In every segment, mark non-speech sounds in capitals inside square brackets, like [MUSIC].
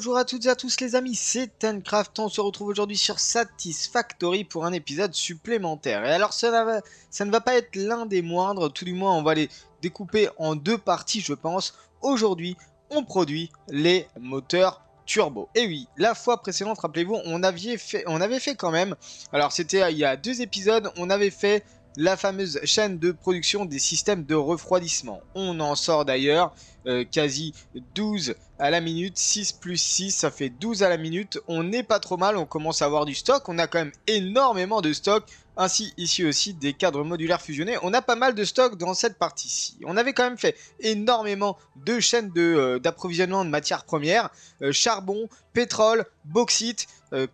bonjour à toutes et à tous les amis, c'est Tencraft, on se retrouve aujourd'hui sur Satisfactory pour un épisode supplémentaire. Et alors ça, ne va pas être l'un des moindres, tout du moins on va les découper en deux parties je pense. Aujourd'hui on produit les moteurs turbo. Et oui, la fois précédente, rappelez-vous, on, on avait fait quand même, alors c'était il y a deux épisodes, on avait fait la fameuse chaîne de production des systèmes de refroidissement. On en sort d'ailleurs euh, quasi 12 à la minute, 6 plus 6, ça fait 12 à la minute. On n'est pas trop mal, on commence à avoir du stock, on a quand même énormément de stock. Ainsi, ici aussi, des cadres modulaires fusionnés. On a pas mal de stock dans cette partie-ci. On avait quand même fait énormément de chaînes euh, d'approvisionnement de, matières premières. Euh, charbon, pétrole, bauxite,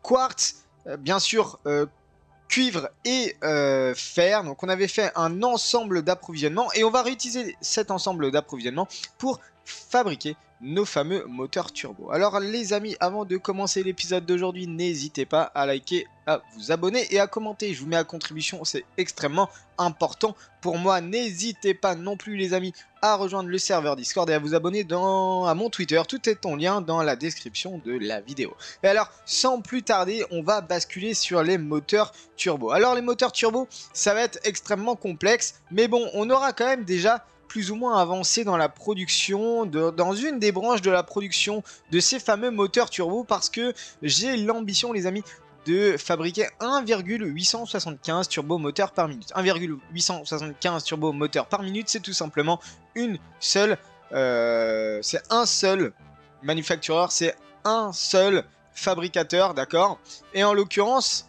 quartz, bien sûr cuivre et euh, fer. Donc on avait fait un ensemble d'approvisionnement et on va réutiliser cet ensemble d'approvisionnement pour fabriquer nos fameux moteurs turbo. Alors les amis, avant de commencer l'épisode d'aujourd'hui, n'hésitez pas à liker, à vous abonner et à commenter. Je vous mets à contribution, c'est extrêmement important pour moi. N'hésitez pas non plus les amis à rejoindre le serveur Discord et à vous abonner dans, à mon Twitter. Tout est en lien dans la description de la vidéo. Et alors, sans plus tarder, on va basculer sur les moteurs turbo. Alors les moteurs turbo, ça va être extrêmement complexe, mais bon, on aura quand même déjà plus ou moins avancé dans la production, dans une des branches de la production de ces fameux moteurs turbo parce que j'ai l'ambition les amis de fabriquer 1,875 turbo moteurs par minute. 1,875 turbo moteurs par minute, c'est tout simplement une seule, euh, c'est un seul manufactureur, c'est un seul fabricateur, d'accord? Et en l'occurrence,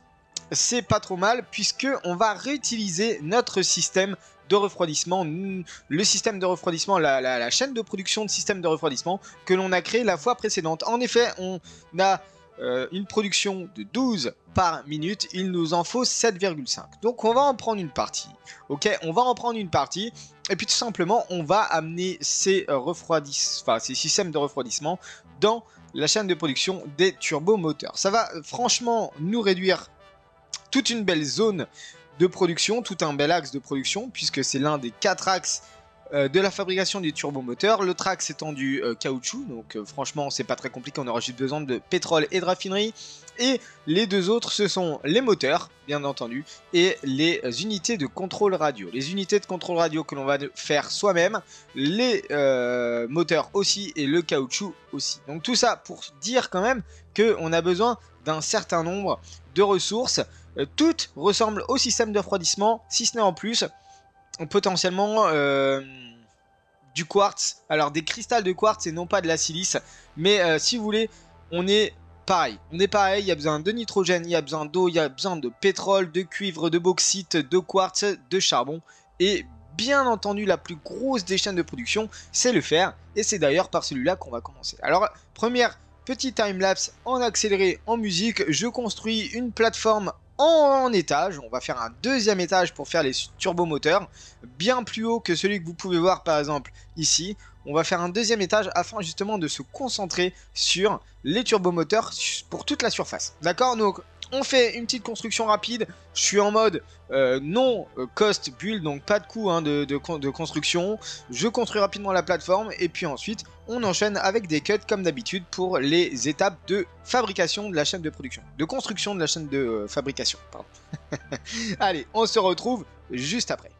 c'est pas trop mal puisque on va réutiliser notre système de refroidissement, le système de refroidissement, la, chaîne de production de système de refroidissement que l'on a créé la fois précédente. En effet, on a euh, une production de 12 par minute, il nous en faut 7,5. Donc on va en prendre une partie. Ok, on va en prendre une partie. Et puis tout simplement, on va amener ces, euh, ces systèmes de refroidissement dans la chaîne de production des turbomoteurs. Ça va euh, franchement nous réduire toute une belle zone de production, tout un bel axe de production, puisque c'est l'un des quatre axes euh, de la fabrication des turbomoteurs. Le axe étant du euh, caoutchouc, donc euh, franchement c'est pas très compliqué, on aura juste besoin de pétrole et de raffinerie. Et les deux autres, ce sont les moteurs, bien entendu, et les unités de contrôle radio. Les unités de contrôle radio que l'on va faire soi-même, les moteurs aussi, et le caoutchouc aussi. Donc tout ça pour dire quand même qu'on a besoin d'un certain nombre de ressources toutes ressemblent au système de refroidissement, si ce n'est en plus potentiellement euh, du quartz. Alors des cristals de quartz et non pas de la silice. Mais euh, si vous voulez, on est pareil. On est pareil, il y a besoin de nitrogène, il y a besoin d'eau, il y a besoin de pétrole, de cuivre, de bauxite, de quartz, de charbon. Et bien entendu, la plus grosse des chaînes de production, c'est le fer. Et c'est d'ailleurs par celui-là qu'on va commencer. Alors, première petit time-lapse en accéléré en musique. Je construis une plateforme en étage. On va faire un deuxième étage pour faire les turbomoteurs, bien plus haut que celui que vous pouvez voir par exemple ici. On va faire un deuxième étage afin justement de se concentrer sur les turbomoteurs pour toute la surface. D'accord? Donc on fait une petite construction rapide. Je suis en mode euh, non euh, cost build, donc pas de coût hein, de, de, construction. Je construis rapidement la plateforme et puis ensuite on enchaîne avec des cuts comme d'habitude pour les étapes de fabrication de la chaîne de production. De construction de la chaîne de euh, fabrication. [LAUGHS] Allez, on se retrouve juste après.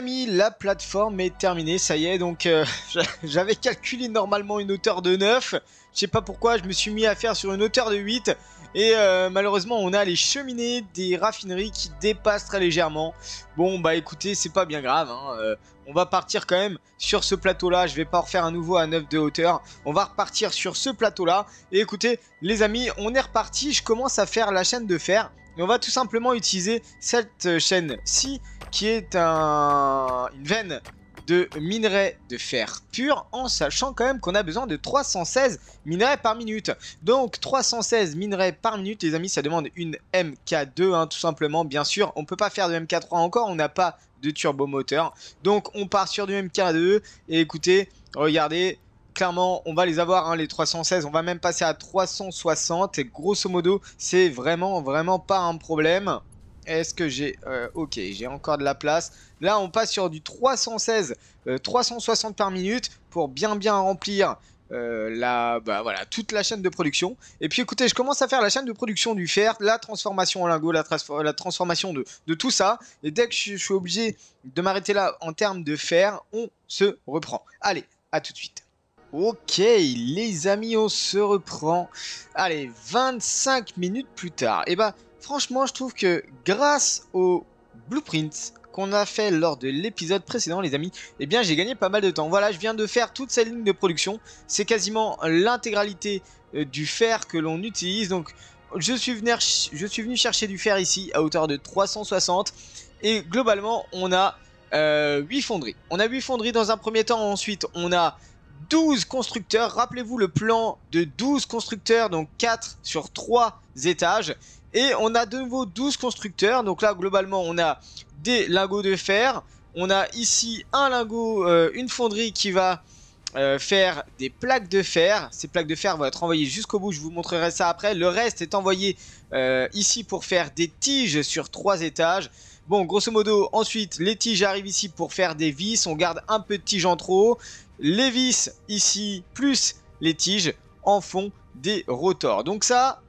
La plateforme est terminée, ça y est, donc euh, [LAUGHS] j'avais calculé normalement une hauteur de 9. Je sais pas pourquoi, je me suis mis à faire sur une hauteur de 8. Et euh, malheureusement, on a les cheminées des raffineries qui dépassent très légèrement. Bon, bah écoutez, c'est pas bien grave. Hein, euh, on va partir quand même sur ce plateau-là. Je vais pas refaire un nouveau à 9 de hauteur. On va repartir sur ce plateau-là. Et écoutez, les amis, on est reparti. Je commence à faire la chaîne de fer. Et on va tout simplement utiliser cette chaîne-ci qui est un, une veine de minerais de fer pur en sachant quand même qu'on a besoin de 316 minerais par minute. Donc 316 minerais par minute les amis ça demande une MK2 hein, tout simplement bien sûr. On peut pas faire de MK3 encore, on n'a pas de turbomoteur. Donc on part sur du MK2 et écoutez, regardez, clairement, on va les avoir, hein, les 316. On va même passer à 360. Et grosso modo, c'est vraiment, vraiment pas un problème. Est-ce que j'ai... Euh, ok, j'ai encore de la place. Là, on passe sur du 316, 360 euh, par minute pour bien bien remplir euh, bah, toute la chaîne de production. Et puis écoutez, je commence à faire la chaîne de production du fer, la transformation en lingot, la, transformation de, tout ça. Et dès que je, suis obligé de m'arrêter là en termes de fer, on se reprend. Allez, à tout de suite. Ok, les amis, on se reprend. Allez, 25 minutes plus tard. Eh bah, franchement, je trouve que grâce au blueprint qu'on a fait lors de l'épisode précédent, les amis, eh bien, j'ai gagné pas mal de temps. Voilà, je viens de faire toute cette ligne de production. C'est quasiment l'intégralité euh, du fer que l'on utilise. Donc, je suis, venu, chercher du fer ici à hauteur de 360. Et globalement, on a 8 euh, fonderies. On a 8 fonderies dans un premier temps. Ensuite, on a 12 constructeurs. Rappelez-vous le plan de 12 constructeurs, donc 4 sur 3 étages. Et on a de nouveau 12 constructeurs. Donc là, globalement, on a des lingots de fer. On a ici un lingot, euh, une fonderie qui va euh, faire des plaques de fer. Ces plaques de fer vont être envoyées jusqu'au bout. Je vous montrerai ça après. Le reste est envoyé euh, ici pour faire des tiges sur 3 étages. Bon, grosso modo, ensuite, les tiges arrivent ici pour faire des vis. On garde un peu de tiges en trop. Les vis ici, plus les tiges, en font des rotors. Donc ça,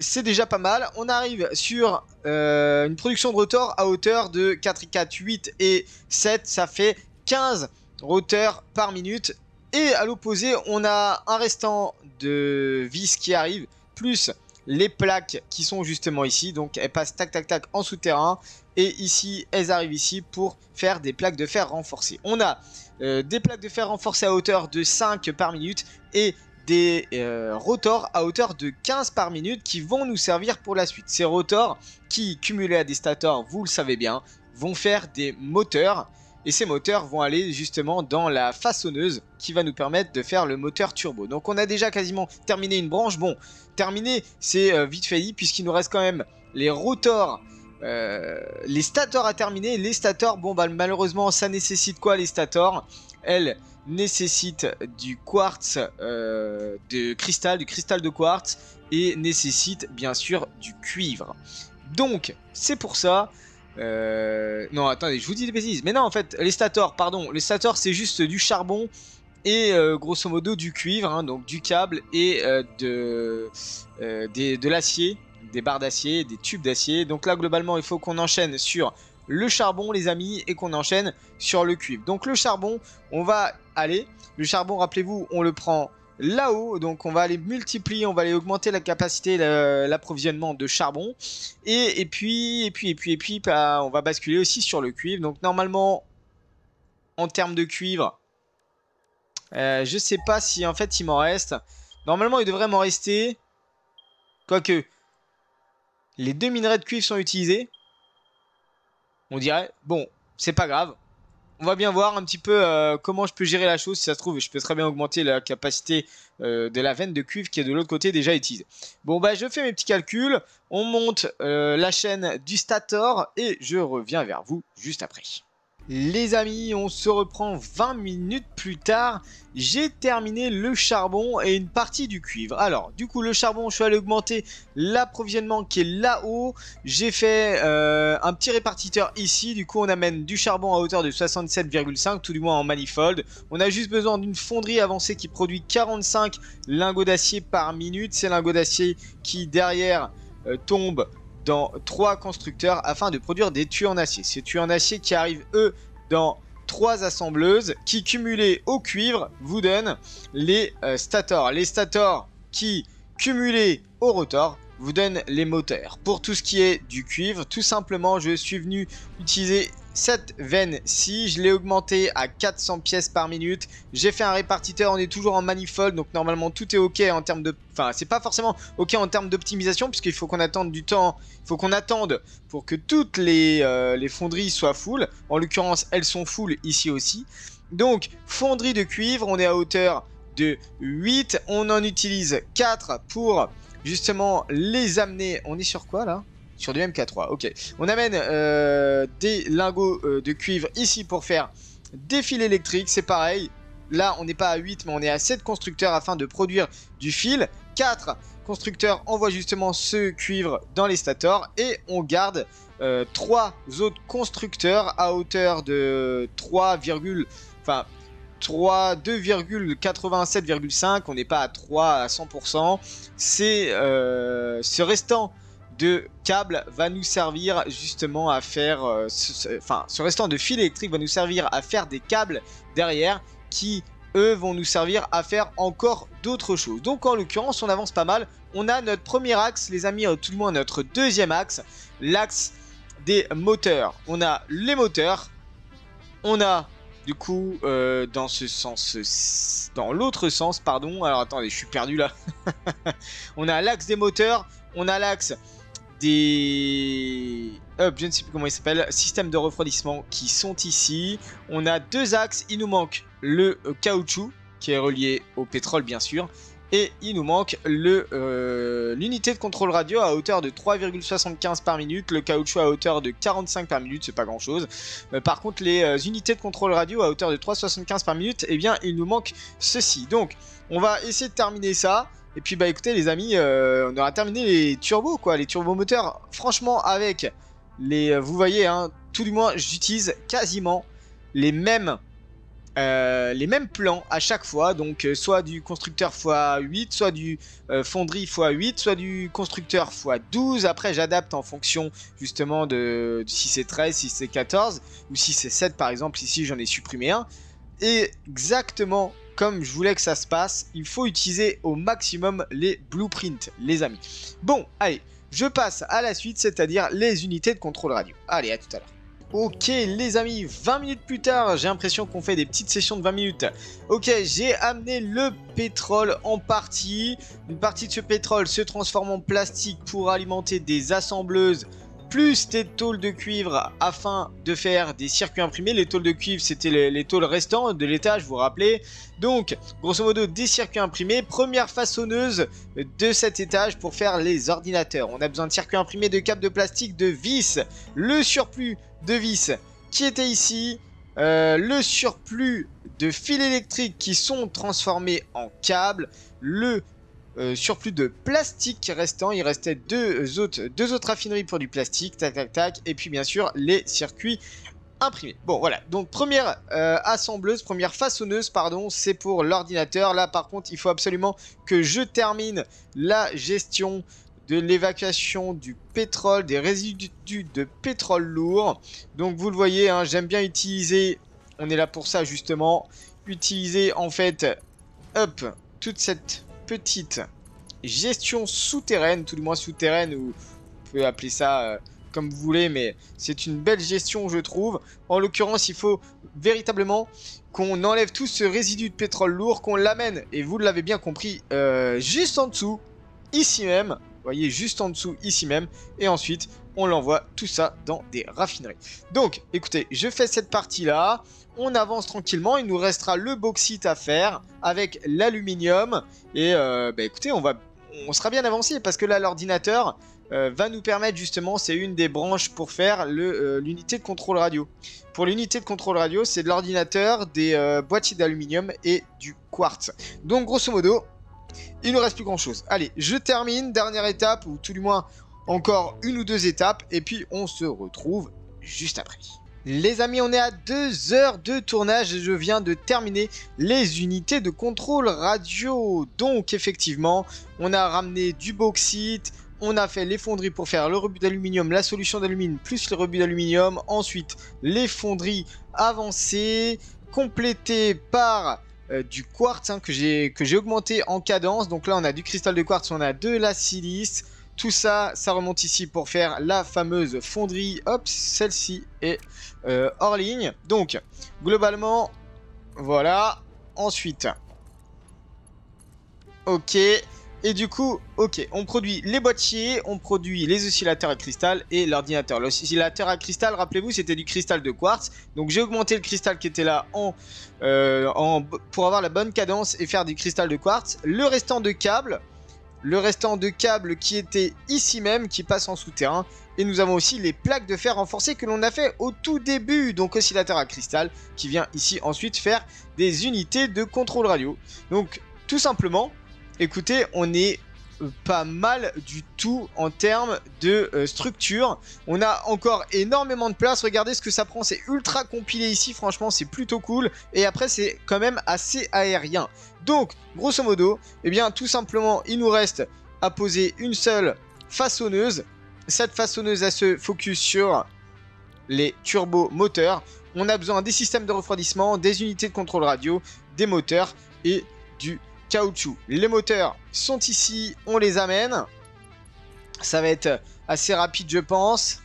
c'est déjà pas mal. On arrive sur euh, une production de rotors à hauteur de 4, 4, 8 et 7. Ça fait 15 rotors par minute. Et à l'opposé, on a un restant de vis qui arrive, plus les plaques qui sont justement ici. Donc elles passent tac tac tac en souterrain. Et ici, elles arrivent ici pour faire des plaques de fer renforcées. On a euh, des plaques de fer renforcées à hauteur de 5 par minute et des euh, rotors à hauteur de 15 par minute qui vont nous servir pour la suite. Ces rotors qui, cumulés à des stators, vous le savez bien, vont faire des moteurs. Et ces moteurs vont aller justement dans la façonneuse qui va nous permettre de faire le moteur turbo. Donc on a déjà quasiment terminé une branche. Bon, terminé, c'est euh, vite fait dit puisqu'il nous reste quand même les rotors euh, les stators à terminer. Les stators, bon bah malheureusement ça nécessite quoi les stators? Elles nécessitent du quartz euh, de cristal, du cristal de quartz et nécessitent bien sûr du cuivre. Donc c'est pour ça... Euh, non attendez je vous dis des bêtises mais non en fait les stators pardon les stators c'est juste du charbon et grosso modo du cuivre hein, donc du câble et de, de l'acier des barres d'acier, des tubes d'acier. Donc là, globalement, il faut qu'on enchaîne sur le charbon, les amis, et qu'on enchaîne sur le cuivre. Donc le charbon, on va aller. Le charbon, rappelez-vous, on le prend là-haut. Donc on va aller multiplier, on va aller augmenter la capacité, l'approvisionnement de charbon. Et, puis, et puis, et puis, et puis, bah, on va basculer aussi sur le cuivre. Donc normalement, en termes de cuivre, euh, je sais pas si en fait il m'en reste. Normalement, il devrait m'en rester. Quoique, les deux minerais de cuivre sont utilisés. On dirait, bon, c'est pas grave. On va bien voir un petit peu euh, comment je peux gérer la chose. Si ça se trouve, je peux très bien augmenter la capacité euh, de la veine de cuivre qui est de l'autre côté déjà utilisée. Bon, bah je fais mes petits calculs. On monte euh, la chaîne du stator et je reviens vers vous juste après. Les amis, on se reprend 20 minutes plus tard. J'ai terminé le charbon et une partie du cuivre. Alors, du coup, le charbon, je suis allé augmenter l'approvisionnement qui est là-haut. J'ai fait euh, un petit répartiteur ici. Du coup, on amène du charbon à hauteur de 67,5, tout du moins en manifold. On a juste besoin d'une fonderie avancée qui produit 45 lingots d'acier par minute. Ces lingots d'acier qui, derrière, euh, tombent dans trois constructeurs afin de produire des tuyaux en acier. Ces tuyaux en acier qui arrivent eux dans trois assembleuses qui cumulées au cuivre vous donnent les euh, stators. Les stators qui cumulés au rotor vous donnent les moteurs. Pour tout ce qui est du cuivre, tout simplement je suis venu utiliser cette veine-ci, je l'ai augmenté à 400 pièces par minute. J'ai fait un répartiteur, on est toujours en manifold, donc normalement tout est ok en termes de... Enfin, c'est pas forcément ok en termes d'optimisation, puisqu'il faut qu'on attende du temps, il faut qu'on attende pour que toutes les, euh, les fonderies soient full. En l'occurrence, elles sont full ici aussi. Donc, fonderie de cuivre, on est à hauteur de 8. On en utilise 4 pour justement les amener. On est sur quoi là? Sur du MK3, ok. On amène euh, des lingots euh, de cuivre ici pour faire des fils électriques, c'est pareil. Là, on n'est pas à 8, mais on est à 7 constructeurs afin de produire du fil. 4 constructeurs envoient justement ce cuivre dans les stators et on garde euh, 3 autres constructeurs à hauteur de 3, enfin 3, 2,87,5, on n'est pas à 3 à 100%. C'est euh, ce restant de câble va nous servir justement à faire, euh, enfin, ce, restant de fil électrique va nous servir à faire des câbles derrière qui, eux, vont nous servir à faire encore d'autres choses. Donc, en l'occurrence, on avance pas mal. On a notre premier axe, les amis, tout le moins notre deuxième axe, l'axe des moteurs. On a les moteurs, on a du coup, euh, dans ce sens, dans l'autre sens, pardon. Alors attendez, je suis perdu là. [LAUGHS] on a l'axe des moteurs, on a l'axe des hubs, je ne sais plus comment il s'appelle, système de refroidissement qui sont ici. On a deux axes, il nous manque le euh, caoutchouc qui est relié au pétrole bien sûr. Et il nous manque euh, l'unité de contrôle radio à hauteur de 3,75 par minute, le caoutchouc à hauteur de 45 par minute, c'est pas grand chose. Euh, par contre, les unités de contrôle radio à hauteur de 3,75 par minute, eh bien, il nous manque ceci. Donc, on va essayer de terminer ça. Et puis bah écoutez les amis, euh, on aura terminé les turbos quoi, les turbomoteurs. Franchement avec les, euh, vous voyez hein, tout du moins j'utilise quasiment les mêmes, euh, les mêmes plans à chaque fois. Donc soit du constructeur x8, soit du fonderie x8, soit du constructeur x12. Après j'adapte en fonction justement de, de si c'est 13, si c'est 14 ou si c'est 7 par exemple. Ici j'en ai supprimé un. Et exactement comme je voulais que ça se passe, il faut utiliser au maximum les blueprints, les amis. Bon, allez, je passe à la suite, c'est-à-dire les unités de contrôle radio. Allez, à tout à l'heure. Ok les amis, 20 minutes plus tard, j'ai l'impression qu'on fait des petites sessions de 20 minutes. Ok, j'ai amené le pétrole en partie. Une partie de ce pétrole se transforme en plastique pour alimenter des assembleuses plus des tôles de cuivre afin de faire des circuits imprimés. Les tôles de cuivre, c'était les, tôles restants de l'étage, vous vous rappelez. Donc, grosso modo, des circuits imprimés. Première façonneuse de cet étage pour faire les ordinateurs. On a besoin de circuits imprimés, de câbles de plastique, de vis. Le surplus de vis qui était ici. Euh, le surplus de fils électriques qui sont transformés en câbles. Le euh, surplus de plastique restant. Il restait deux autres, raffineries pour du plastique, tac tac tac, et puis bien sûr les circuits imprimés. Bon voilà, donc première euh, assembleuse, première façonneuse, pardon, c'est pour l'ordinateur. Là par contre, il faut absolument que je termine la gestion de l'évacuation du pétrole, des résidus de pétrole lourd. Donc vous le voyez, hein, j'aime bien utiliser, on est là pour ça justement, utiliser en fait, hop, toute cette petite gestion souterraine, tout du moins souterraine, ou vous pouvez appeler ça euh, comme vous voulez, mais c'est une belle gestion, je trouve. En l'occurrence, il faut véritablement qu'on enlève tout ce résidu de pétrole lourd, qu'on l'amène, et vous l'avez bien compris, euh, juste en dessous, ici même, voyez, juste en dessous, ici même, et ensuite, on l'envoie tout ça dans des raffineries. Donc, écoutez, je fais cette partie-là, on avance tranquillement. Il nous restera le bauxite à faire avec l'aluminium. Et euh, bah, écoutez, on, va, on sera bien avancé parce que là, l'ordinateur euh, va nous permettre justement, c'est une des branches pour faire euh, l'unité de contrôle radio. Pour l'unité de contrôle radio, c'est de l'ordinateur, des boîtiers d'aluminium et du quartz. Donc grosso modo, il nous reste plus grand chose. Allez, je termine, dernière étape, ou tout du moins encore une ou deux étapes, et puis on se retrouve juste après. Les amis, on est à 2 heures de tournage et je viens de terminer les unités de contrôle radio. Donc effectivement, on a ramené du bauxite, on a fait les fonderies pour faire le rebut d'aluminium, la solution d'alumine plus le rebut d'aluminium. Ensuite, les fonderies avancées, complétées par euh, du quartz hein, que j'ai augmenté en cadence. Donc là, on a du cristal de quartz, on a de la silice. Tout ça, ça remonte ici pour faire la fameuse fonderie. Hop, celle-ci est euh, hors ligne. Donc, globalement, voilà. Ensuite, ok. Et du coup, ok, on produit les boîtiers, on produit les oscillateurs à cristal et l'ordinateur. L'oscillateur à cristal, rappelez-vous, c'était du cristal de quartz. Donc j'ai augmenté le cristal qui était là en, euh, en, pour avoir la bonne cadence et faire du cristal de quartz. Le restant de câbles, le restant de câbles qui était ici même, qui passe en souterrain. Et nous avons aussi les plaques de fer renforcées que l'on a fait au tout début, donc oscillateur à cristal, qui vient ici ensuite faire des unités de contrôle radio. Donc tout simplement, écoutez, on est pas mal du tout en termes de euh, structure. On a encore énormément de place. Regardez ce que ça prend. C'est ultra compilé ici. Franchement, c'est plutôt cool. Et après, c'est quand même assez aérien. Donc, grosso modo, eh bien, tout simplement, il nous reste à poser une seule façonneuse. Cette façonneuse, elle se focus sur les turbomoteurs. On a besoin des systèmes de refroidissement, des unités de contrôle radio, des moteurs et du caoutchouc. Les moteurs sont ici, on les amène. Ça va être assez rapide, je pense.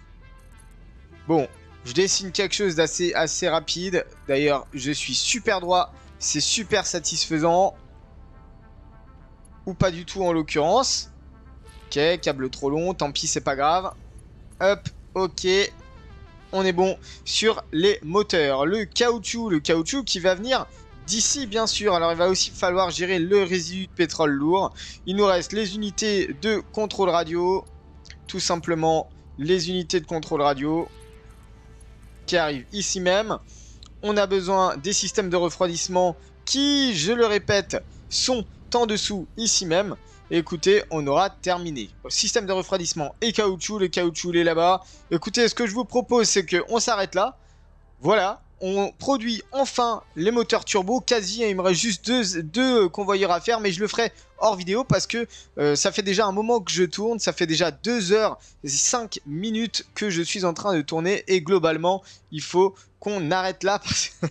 Bon, je dessine quelque chose d'assez assez rapide. D'ailleurs, je suis super droit. C'est super satisfaisant. Ou pas du tout en l'occurrence. Ok, câble trop long, tant pis, c'est pas grave. Hop, ok. On est bon sur les moteurs. Le caoutchouc, le caoutchouc qui va venir d'ici bien sûr. Alors il va aussi falloir gérer le résidu de pétrole lourd. Il nous reste les unités de contrôle radio. Tout simplement les unités de contrôle radio qui arrivent ici même. On a besoin des systèmes de refroidissement qui, je le répète, sont en dessous ici même. écoutez, on aura terminé. Système de refroidissement et caoutchouc, le caoutchouc est là-bas. Écoutez, ce que je vous propose, c'est qu'on s'arrête là. Voilà, on produit enfin les moteurs turbo. Quasi, il me reste juste deux, convoyeurs à faire, mais je le ferai hors vidéo parce que euh, ça fait déjà un moment que je tourne, ça fait déjà 2 heures 5 minutes que je suis en train de tourner. Et globalement il faut qu'on arrête là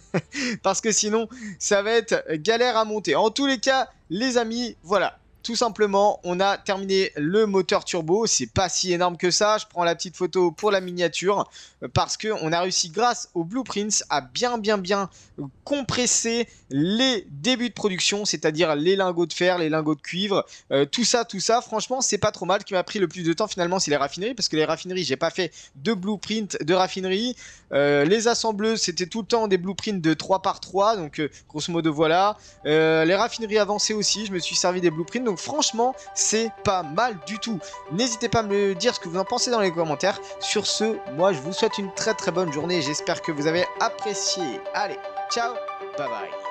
[LAUGHS] parce que sinon ça va être galère à monter. En tous les cas les amis, voilà, tout simplement, on a terminé le moteur turbo. C'est pas si énorme que ça. Je prends la petite photo pour la miniature euh, parce que on a réussi grâce aux blueprints à bien bien bien compresser les débuts de production, c'est-à-dire les lingots de fer, les lingots de cuivre, euh, tout ça, tout ça. Franchement, c'est pas trop mal. Ce qui m'a pris le plus de temps finalement, c'est les raffineries parce que les raffineries, j'ai pas fait de blueprint de raffinerie. Euh, les assembleuses, c'était tout le temps des blueprints de 3 par 3 donc grosso modo voilà. les raffineries avancées aussi, je me suis servi des blueprints franchement, c'est pas mal du tout. N'hésitez pas à me dire ce que vous en pensez dans les commentaires. Sur ce, moi je vous souhaite une très très bonne journée. J'espère que vous avez apprécié. Allez, ciao, bye bye.